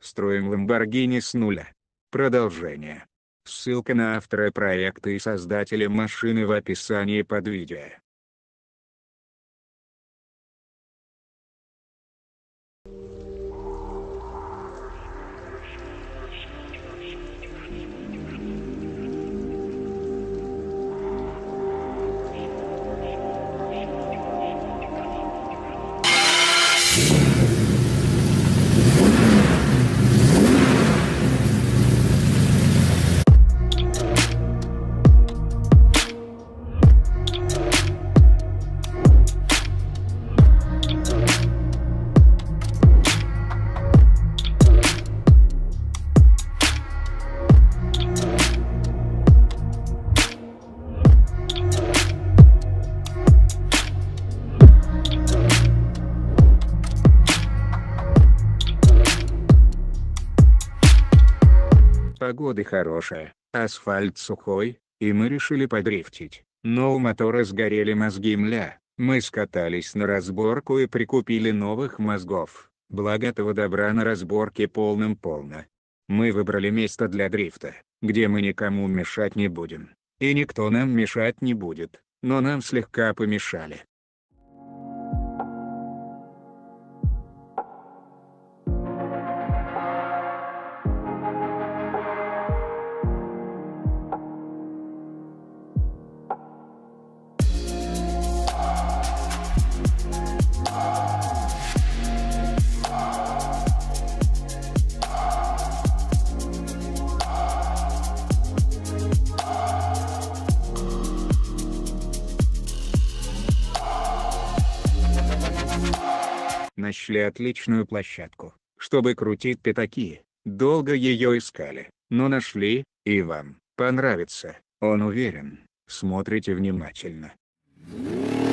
Строим Lamborghini с нуля. Продолжение. Ссылка на автора проекта и создателя машины в описании под видео. Погода хорошая, асфальт сухой, и мы решили подрифтить. Но у мотора сгорели мозги мля, мы скатались на разборку и прикупили новых мозгов, благо этого добра на разборке полным-полно. Мы выбрали место для дрифта, где мы никому мешать не будем. И никто нам мешать не будет, но нам слегка помешали. Нашли отличную площадку, чтобы крутить пятаки. Долго ее искали, но нашли, и вам понравится, он уверен. Смотрите внимательно. А вот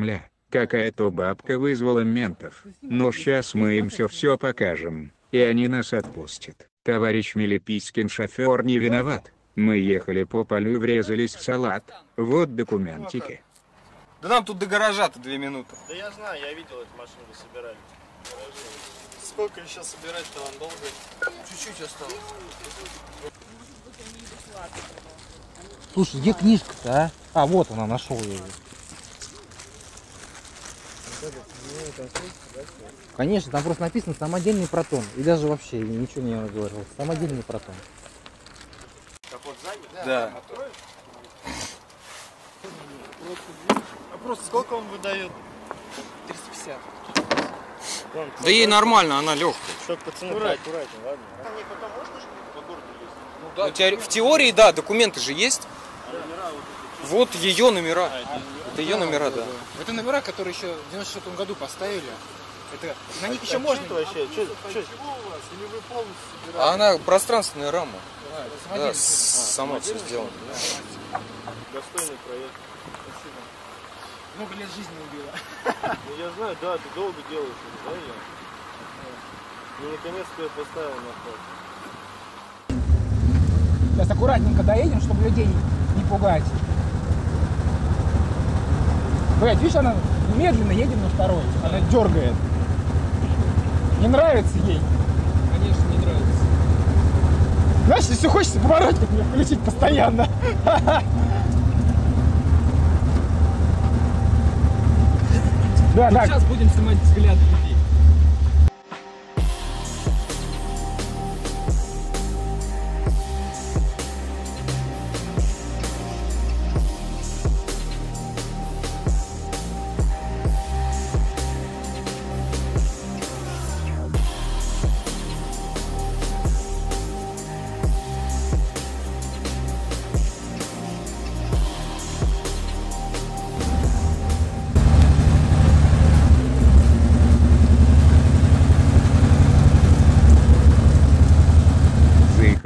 мля, какая-то бабка вызвала ментов. Но сейчас мы им все-все покажем, и они нас отпустят. Товарищ Мелепискин шофер не виноват. Мы ехали по полю и врезались в салат. Вот документики. Да нам тут до гаража-то две минуты. Да я знаю, я видел эту машину, вы собирали. Сколько еще собирать-то вам долго? Чуть-чуть осталось. Слушай, где книжка-то, а? А, вот она, нашел я ее. Конечно, там просто написано самодельный протон. И даже вообще ничего не говорил. Самодельный протон. Капот сзади? Да. А просто сколько он выдает? 350. Вон, Да ей нормально, она легкая. Чтоб пацаны аккуратнее, ладно. А по городу ездить? Ну, в теории, да, документы же есть. Вот ее номера. Это ее номера, да. Это номера, которые еще в 94 году поставили. Это, на них еще А можно. что это вообще? Что, что? А она пространственная рама. Да, сама все сделано. Достойный проект. Много лет жизни убила. Ну я знаю, да, ты долго делаешь это, да, я? Ну наконец-то я поставил на ход. Сейчас аккуратненько доедем, чтобы людей не пугать. Блять, видишь, она медленно едет на второй. Она дергает. Не нравится ей. Конечно, не нравится. Знаешь, если хочется поворотник мне включить постоянно. Да, так. Сейчас будем снимать взгляд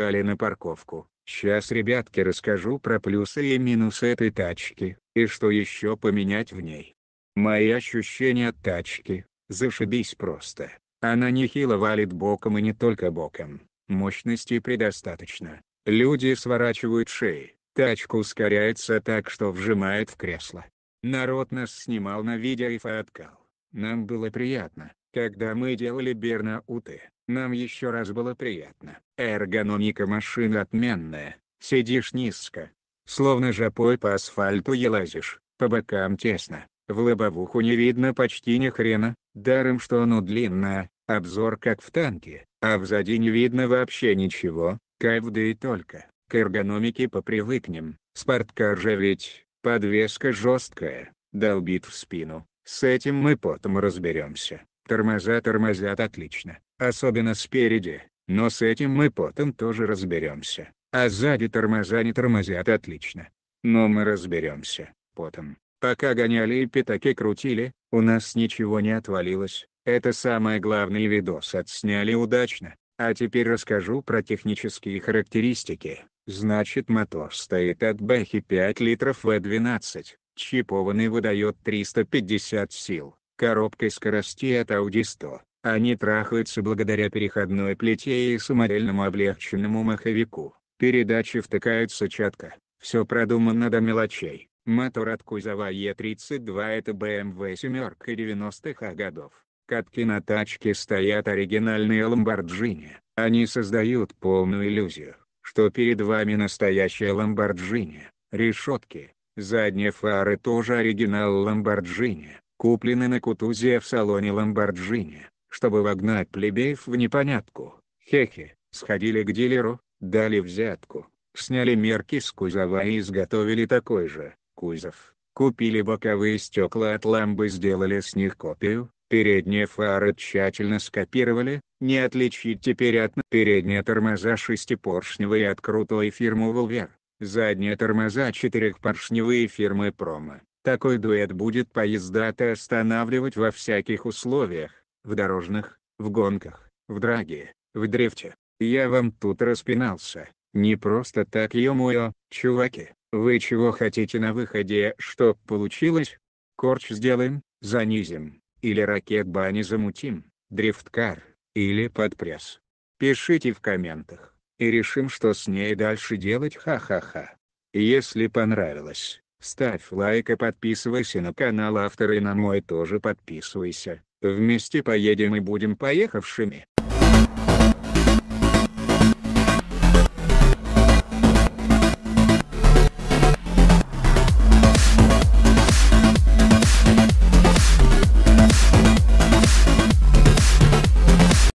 Заехали на парковку. Сейчас, ребятки, расскажу про плюсы и минусы этой тачки, и что еще поменять в ней. Мои ощущения от тачки, зашибись просто. Она нехило валит боком и не только боком. Мощности предостаточно. Люди сворачивают шеи. Тачка ускоряется так, что вжимает в кресло. Народ нас снимал на видео и фоткал. Нам было приятно, когда мы делали Бернауты. Нам еще раз было приятно. Эргономика машины отменная. Сидишь низко. Словно жопой по асфальту елазишь, по бокам тесно. В лобовуху не видно почти ни хрена, даром что оно длинное, обзор как в танке, а взади не видно вообще ничего, кайф да и только. К эргономике попривыкнем, спорткар же ведь, подвеска жесткая, долбит в спину. С этим мы потом разберемся. Тормоза тормозят отлично, особенно спереди, но с этим мы потом тоже разберемся. А сзади тормоза не тормозят отлично. Но мы разберемся, потом. Пока гоняли и пятаки крутили, у нас ничего не отвалилось. Это самое главное видос отсняли удачно. А теперь расскажу про технические характеристики. Значит мотор стоит от Бэхи 5 литров V12, чипованный выдает 350 сил, коробкой скорости от Audi 100. Они трахаются благодаря переходной плите и самодельному облегченному маховику. Передачи втыкаются четко. Все продумано до мелочей. Мотор от кузова Е32 это BMW семерка 90-х годов. Катки на тачке стоят оригинальные Ламборджини. Они создают полную иллюзию, что перед вами настоящая Ламборджини. Решетки, задние фары тоже оригинал Ламборджини, куплены на Кутузе в салоне Ламборджини, чтобы вогнать плебеев в непонятку. Хехе, сходили к дилеру, дали взятку, сняли мерки с кузова и изготовили такой же кузов. Купили боковые стекла от ламбы сделали с них копию, передние фары тщательно скопировали, не отличить теперь от передние тормоза шестипоршневые от крутой фирмы Volver, задние тормоза четырехпоршневые фирмы Промо. Такой дуэт будет поезда-то останавливать во всяких условиях, в дорожных, в гонках, в драге, в дрифте. Я вам тут распинался, не просто так ё-моё, чуваки. Вы чего хотите на выходе, чтоб получилось? Корч сделаем, занизим, или ракет бани замутим, дрифткар, или под пресс. Пишите в комментах, и решим что с ней дальше делать ха-ха-ха. Если понравилось, ставь лайк и подписывайся на канал автора и на мой тоже подписывайся. Вместе поедем и будем поехавшими.